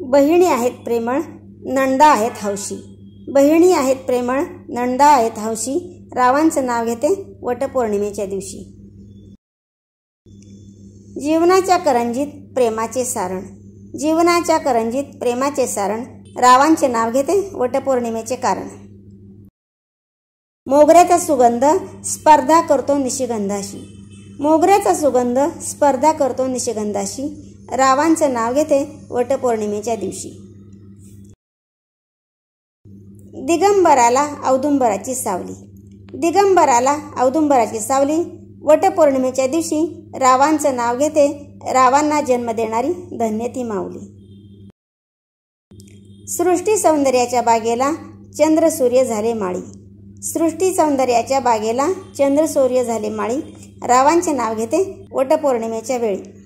बहिणी आहेत प्रेमळ नंदा आहेत हौशी. बहिणी आहेत प्रेमळ नंदा आहेत हौशी. रावांचं नाव घेते वटपौर्णिमेच्या दिवशी. जीवनाच्या करंजीत प्रेमाचे सारण. जीवनाच्या करंजीत प्रेमाचे सारण. रावांचे नाव घेते वटपौर्णिमेचे कारण. मोगऱ्याचा सुगंध स्पर्धा करतो निशिगंधाशी. मोगऱ्याचा सुगंध स्पर्धा करतो निशिगंधाशी. रावांचं नाव घेते वटपौर्णिमेच्या दिवशी. दिगंबराला औदुंबराची सावली. दिगंबराला औदुंबराची सावली वटपौर्णिमेच्या दिवशी रावांचं नाव घेते रावांना जन्म देणारी धन्य ती माऊली. सृष्टी सौंदर्याच्या बागेला चंद्र सूर्य झाले माळी. सृष्टी सौंदर्याच्या बागेला चंद्र सूर्य झाले माळी. रावांचे नाव घेते वटपौर्णिमेच्या वेळी.